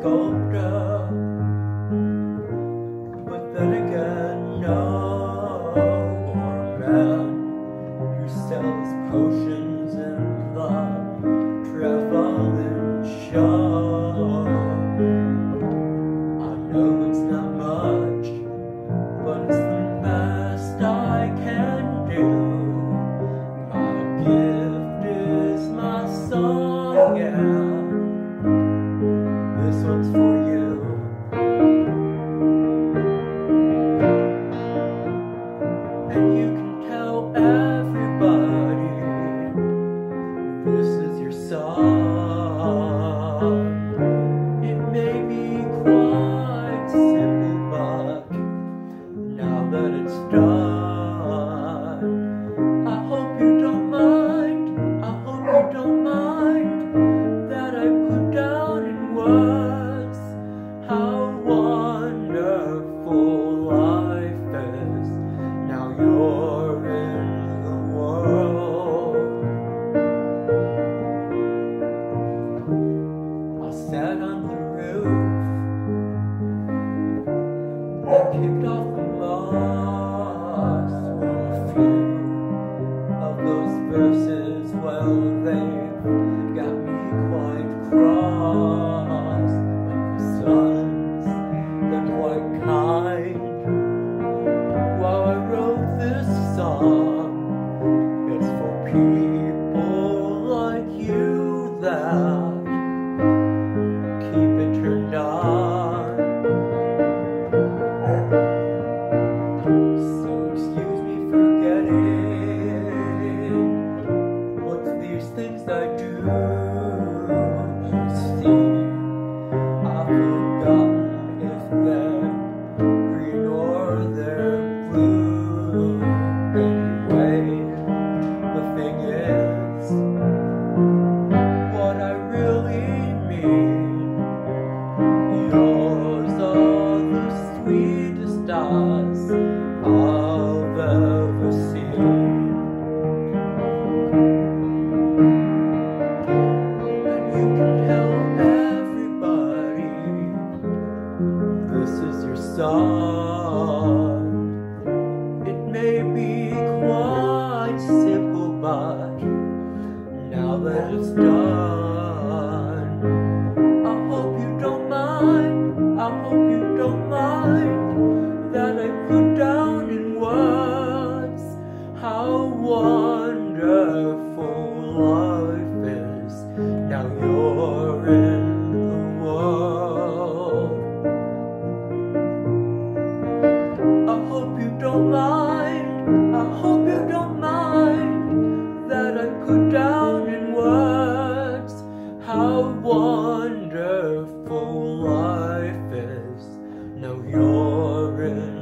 sculptor It may be quite simple, but now that it's done, I hope you don't mind. I hope you don't mind that I put down in words how wonderful life is. Now you're in. I hope you don't mind that I put down in words how wonderful life is. Now you're in.